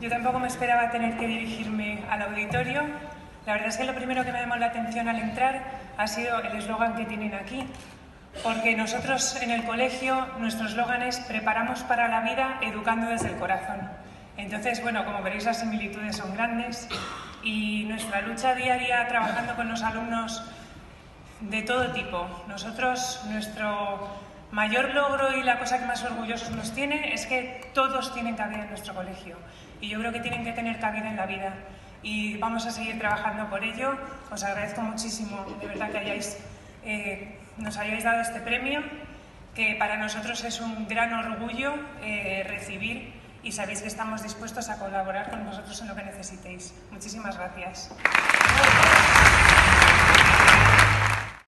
Yo tampoco me esperaba tener que dirigirme al auditorio. La verdad es que lo primero que me llamó la atención al entrar ha sido el eslogan que tienen aquí, porque nosotros en el colegio, nuestro eslogan es preparamos para la vida educando desde el corazón. Entonces, bueno, como veréis las similitudes son grandes y nuestra lucha diaria trabajando con los alumnos de todo tipo. Nosotros, nuestro mayor logro y la cosa que más orgullosos nos tiene es que todos tienen cabida en nuestro colegio y yo creo que tienen que tener cabida en la vida y vamos a seguir trabajando por ello. Os agradezco muchísimo, de verdad, que hayáis, eh, nos hayáis dado este premio, que para nosotros es un gran orgullo eh, recibir y sabéis que estamos dispuestos a colaborar con vosotros en lo que necesitéis. Muchísimas gracias.